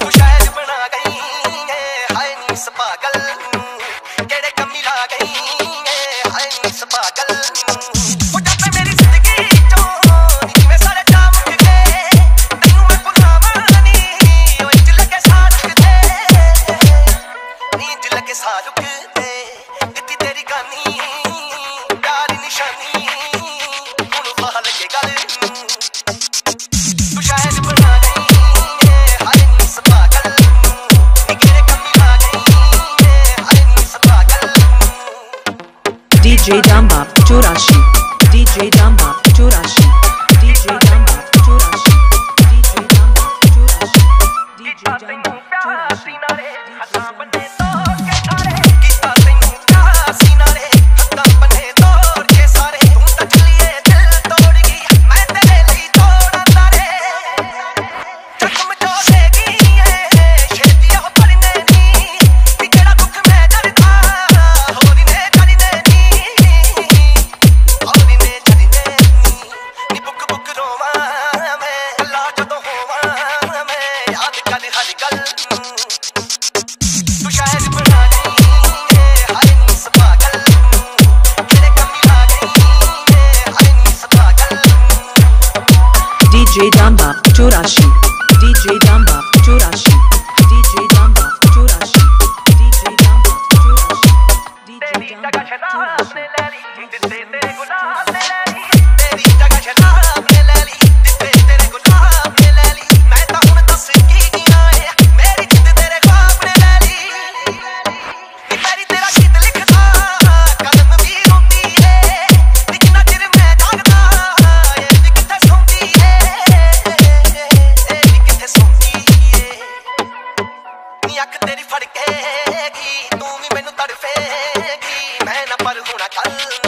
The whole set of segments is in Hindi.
तू बना गई है हाय पागल केड़े कमी ला गई है हाय पागल DJ Damba Churashi DJ Damba Churashi DJ Damba Churashi DJ Damba Churashi DJ Damba Churashi Jurashi. ਨੀ ਅੱਖ ਤੇਰੀ ਫੜ ਕੇ ਤੂੰ ਵੀ ਮੈਨੂੰ ਤੜਫੇਗੀ। ਮੈਂ ਨਾ ਪਰ ਹੋਣਾ ਕੱਲ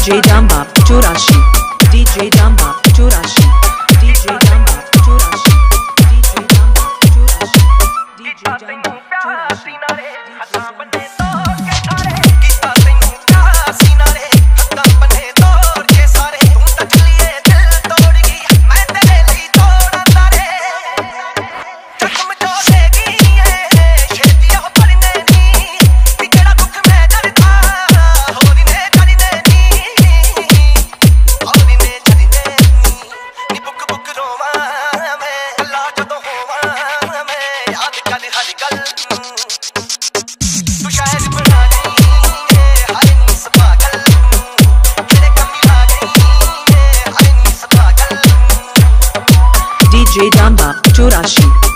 DJ Dumba Churashi. DJ Dumba Churashi. DJ Damba, Chorashi.